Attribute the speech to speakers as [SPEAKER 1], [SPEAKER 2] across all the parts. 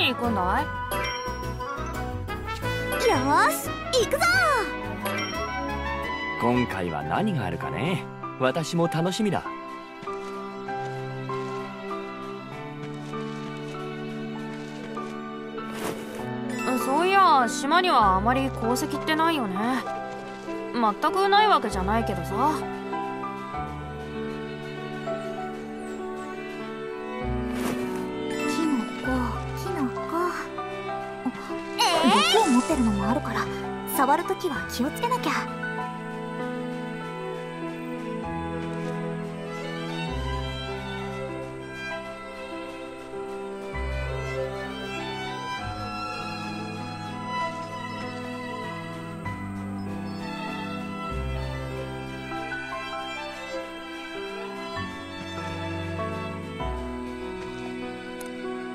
[SPEAKER 1] に行くんだ
[SPEAKER 2] い？よし行くぞ
[SPEAKER 3] 今回は何があるかね？私も楽しみだ。
[SPEAKER 1] そういや島にはあまり鉱石ってないよね。全くないわけじゃないけどさ
[SPEAKER 2] 毒を持ってるのもあるから触るときは気をつけなきゃ。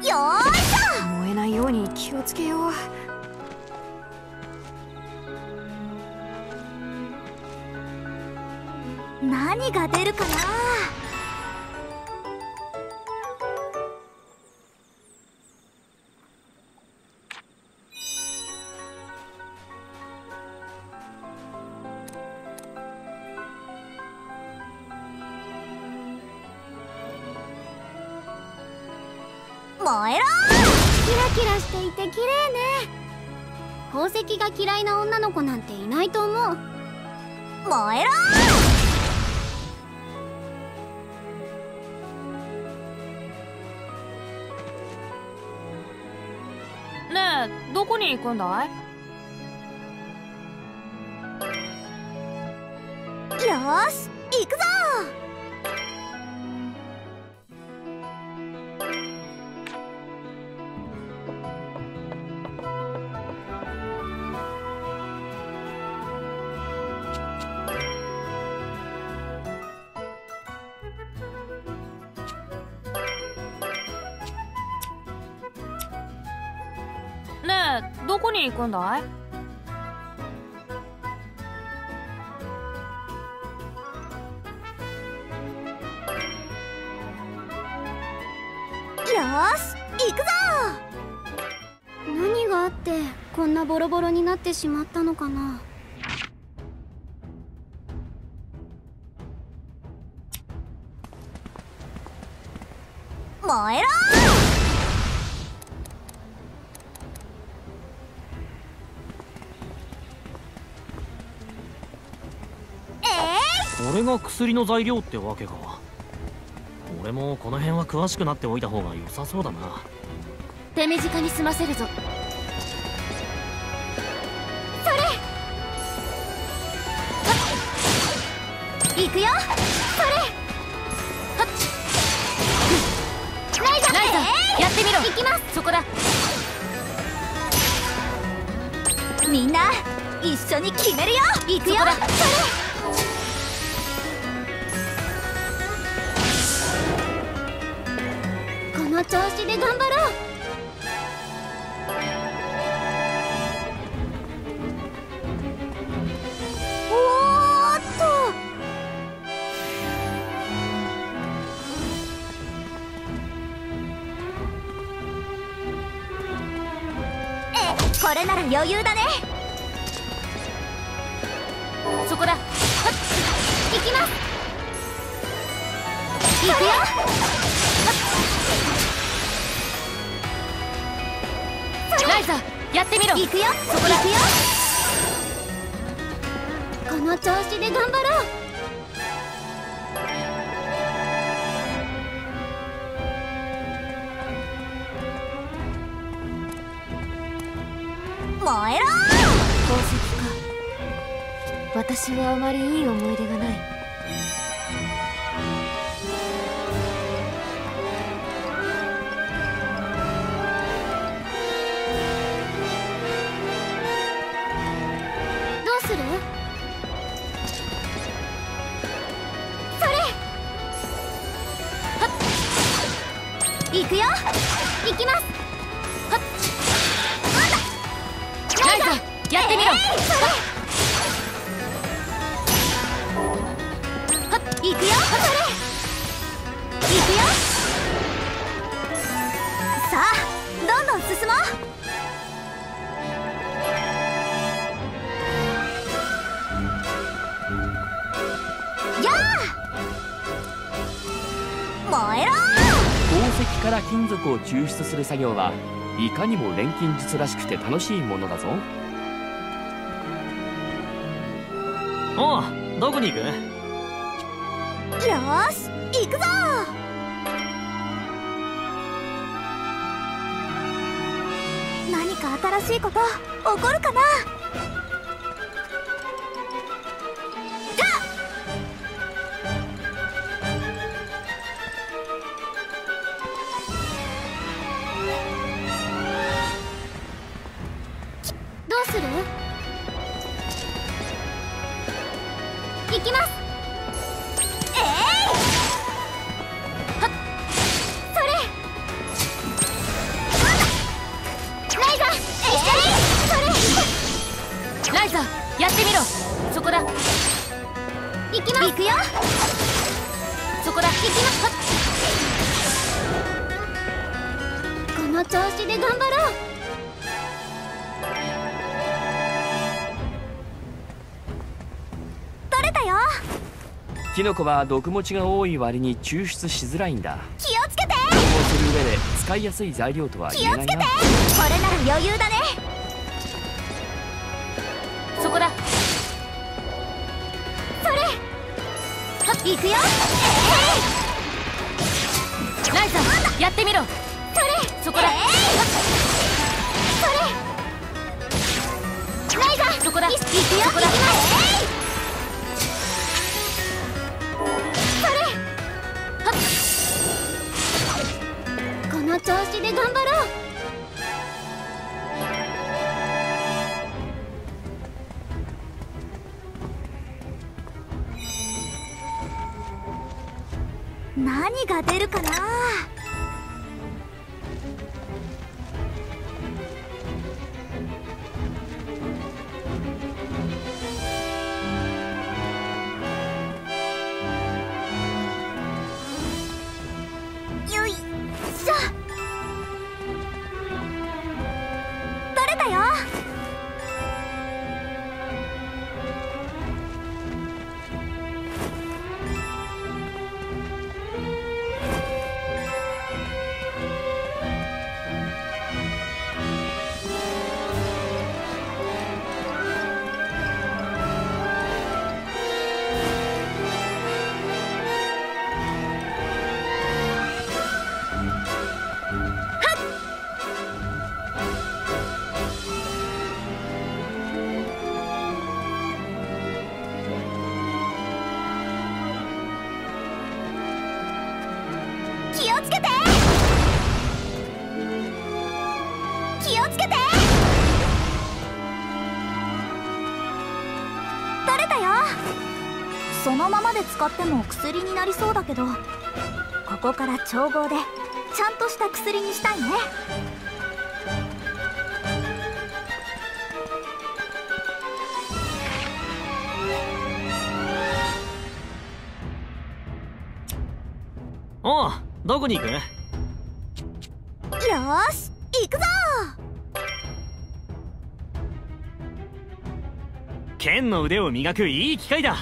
[SPEAKER 2] よーいしょ！
[SPEAKER 1] 燃えないように気をつけよう。
[SPEAKER 2] 何が出るかな？燃えろ！
[SPEAKER 4] キラキラしていて綺麗ね。宝石が嫌いな女の子なんていないと思う。
[SPEAKER 2] 燃えろ
[SPEAKER 1] どこに行くんだい？
[SPEAKER 2] よーし行くぞ
[SPEAKER 1] どこに行くんだい？
[SPEAKER 2] よーし行くぞ！
[SPEAKER 4] 何があってこんなボロボロになってしまったのかな？
[SPEAKER 2] 燃えろ
[SPEAKER 5] れが薬の材料ってわけか。俺もこの辺は詳しくなっておいた方が良さそうだな。
[SPEAKER 4] 手短に済ませるぞ。それ！行くよ！それ！はっライザライザやってみろ！行きます！そこだ！
[SPEAKER 2] ーみんな一緒に決めるよ！
[SPEAKER 4] 行くよ！それの調子で頑張ろう。
[SPEAKER 2] おーっと。えこれなら余裕だね。
[SPEAKER 4] そこだ。行きます。行くよ。ライザやってみろ行くよ。そこだ。行くよこの調子で頑張ろう。
[SPEAKER 2] 燃えろ
[SPEAKER 4] 宝石か。私はあまりいい思い出がない行くよ。行きます。はっ。ライザやってみろ、はっ
[SPEAKER 3] 金属を抽出する作業はいかにも錬金術らしくて楽しいものだぞ。
[SPEAKER 5] おうどこに行く？
[SPEAKER 2] よーし行くぞ！何か新しいこと起こるかな？
[SPEAKER 4] 行きます。
[SPEAKER 2] え
[SPEAKER 4] それ。ライザそれ。
[SPEAKER 1] ライザやってみろ。そこだ。
[SPEAKER 4] 行きます。行くよ。
[SPEAKER 1] そこだ。
[SPEAKER 4] 行きます。この調子で頑張ろう
[SPEAKER 2] たよ。
[SPEAKER 3] キノコは毒持ちが多い割に抽出しづらいんだ。
[SPEAKER 2] 気をつけて。
[SPEAKER 3] 加工する上で使いやすい材料とは
[SPEAKER 2] 気をつけて。
[SPEAKER 3] 言えないな
[SPEAKER 2] これなら余裕だね。
[SPEAKER 1] そこだ。
[SPEAKER 2] 行くよ。
[SPEAKER 1] ライザやってみろ。そこだ。
[SPEAKER 4] ライザ
[SPEAKER 1] そこだ。
[SPEAKER 4] 行くよで頑張ろう。
[SPEAKER 2] 何が出るかな？そのままで使っても薬になりそうだけどここから調合でちゃんとした薬にしたいね。
[SPEAKER 5] おうどこに行く？
[SPEAKER 2] よーし
[SPEAKER 5] 剣の腕を磨くいい機会だ。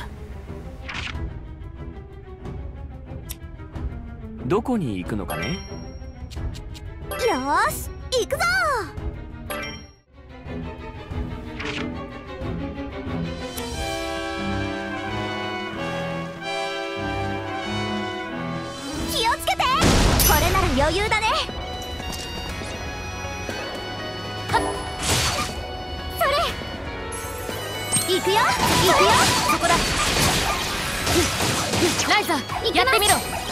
[SPEAKER 3] どこに行くのかね？
[SPEAKER 2] よーし行くぞくよ。行くよ。
[SPEAKER 1] そこだ。ライザやってみろ。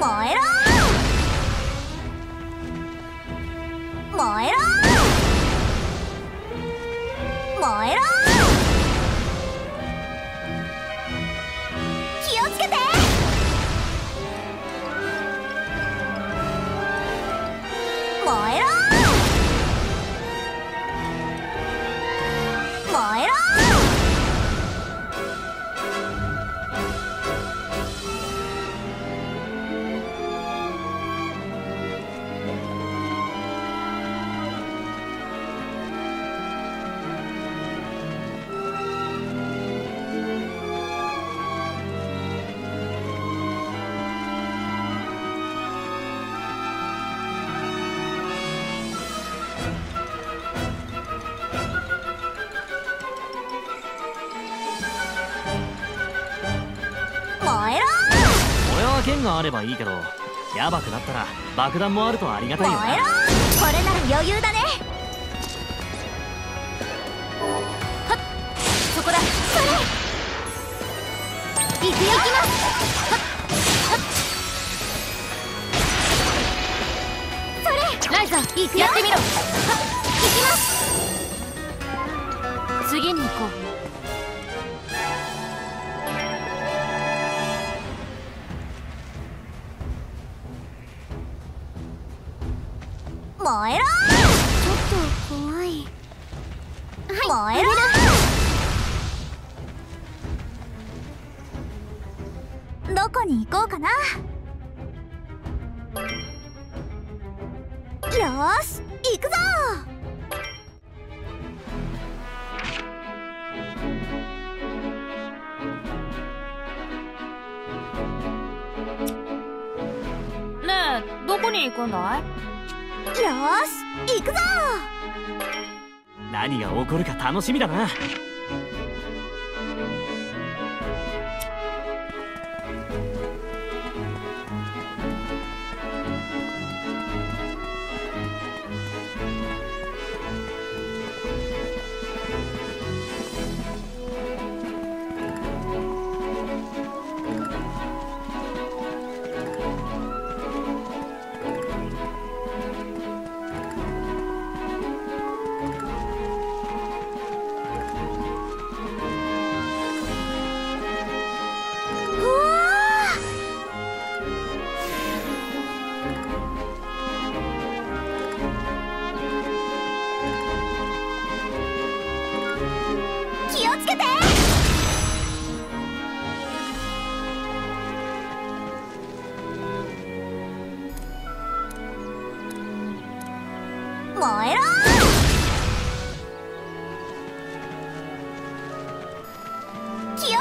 [SPEAKER 2] 燃えろ燃えろ燃えろ
[SPEAKER 5] 剣があればいいけどやばくなったら爆弾もあるとありがたいよな
[SPEAKER 2] 燃えろこれなら余裕だね。
[SPEAKER 1] そこだ。
[SPEAKER 4] 行くよ行きます。
[SPEAKER 1] ライザ
[SPEAKER 4] 行くよ。
[SPEAKER 1] やってみろ。
[SPEAKER 4] 行き
[SPEAKER 2] ーし行くぞ。
[SPEAKER 1] ねえどこに行くんだい？
[SPEAKER 2] よーし行くぞ。
[SPEAKER 5] 何が起こるか楽しみだな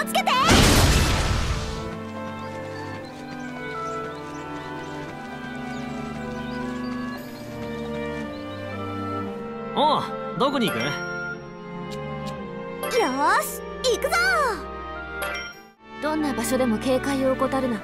[SPEAKER 2] をつけて。
[SPEAKER 5] おうどこに行く？
[SPEAKER 2] よーし行くぞ。
[SPEAKER 1] どんな場所でも警戒を怠るな